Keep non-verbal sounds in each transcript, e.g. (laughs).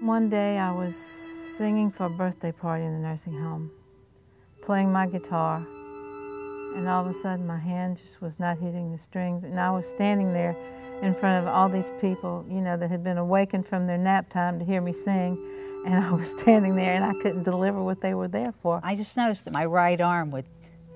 One day I was singing for a birthday party in the nursing home, playing my guitar, and all of a sudden my hand just was not hitting the strings, and I was standing there in front of all these people, you know, that had been awakened from their nap time to hear me sing, and I was (laughs) standing there and I couldn't deliver what they were there for. I just noticed that my right arm would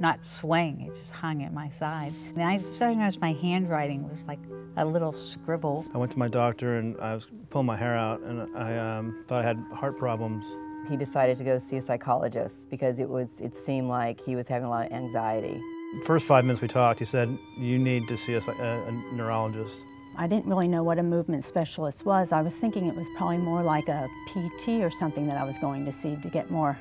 not swing, it just hung at my side. And I started to notice my handwriting was like a little scribble. I went to my doctor and I was pulling my hair out and I um, thought I had heart problems. He decided to go see a psychologist because it was it seemed like he was having a lot of anxiety. First five minutes we talked, he said, you need to see a, a, a neurologist. I didn't really know what a movement specialist was. I was thinking it was probably more like a PT or something that I was going to see to get more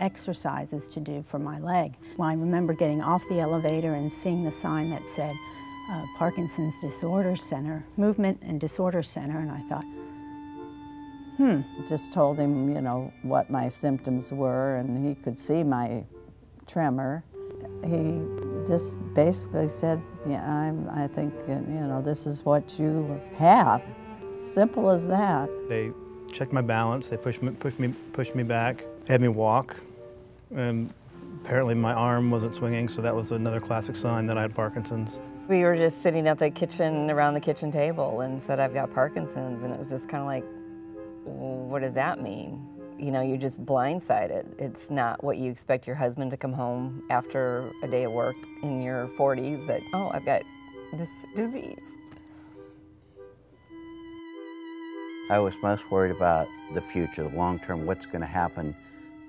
exercises to do for my leg. Well, I remember getting off the elevator and seeing the sign that said uh, Parkinson's Disorder Center, Movement and Disorder Center, and I thought, hmm. Just told him, you know, what my symptoms were, and he could see my tremor. He just basically said, yeah, I'm, I think, you know, this is what you have. Simple as that. They checked my balance, they pushed me, pushed me, pushed me back, had me walk, and apparently my arm wasn't swinging, so that was another classic sign that I had Parkinson's. We were just sitting at the kitchen, around the kitchen table, and said, I've got Parkinson's, and it was just kind of like, what does that mean? You know, you're just blindsided. It's not what you expect your husband to come home after a day of work in your 40s that, oh, I've got this disease. I was most worried about the future, the long term, what's going to happen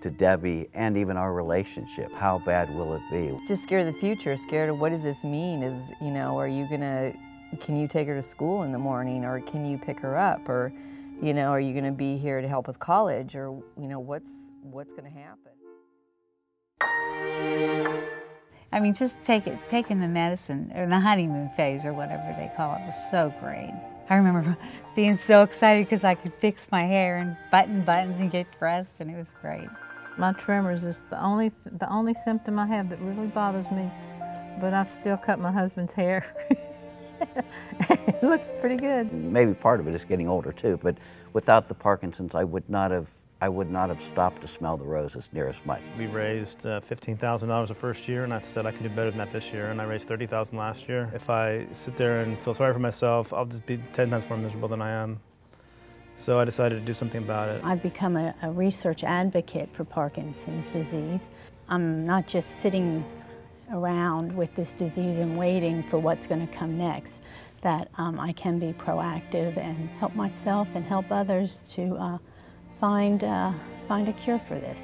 to Debbie and even our relationship. How bad will it be? Just scared of the future, scared of what does this mean? Is, you know, are you going to, can you take her to school in the morning or can you pick her up? Or, you know, are you going to be here to help with college or, you know, what's, what's going to happen? I mean, just take it, taking the medicine, or the honeymoon phase, or whatever they call it, was so great. I remember (laughs) being so excited because I could fix my hair and button buttons and get dressed, and it was great. My tremors is the only, the only symptom I have that really bothers me, but I've still cut my husband's hair. (laughs) it looks pretty good. Maybe part of it is getting older too, but without the Parkinson's, I would not have I would not have stopped to smell the roses near as much. We raised uh, $15,000 the first year, and I said I can do better than that this year, and I raised 30,000 last year. If I sit there and feel sorry for myself, I'll just be 10 times more miserable than I am. So I decided to do something about it. I've become a, a research advocate for Parkinson's disease. I'm not just sitting around with this disease and waiting for what's going to come next, that um, I can be proactive and help myself and help others to uh, find, uh, find a cure for this.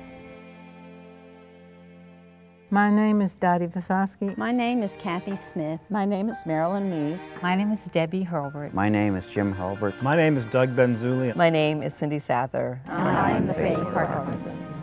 My name is Dottie Visosky. My name is Kathy Smith. My name is Marilyn Meese. My name is Debbie Hurlbert. My name is Jim Hurlbert. My name is Doug Benzuli. My name is Cindy Sather. I'm the face of Parkinson's.